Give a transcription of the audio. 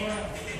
Yeah.